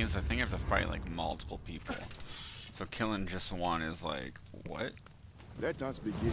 I think I have to fight like multiple people. So killing just one is like, what? Let us begin.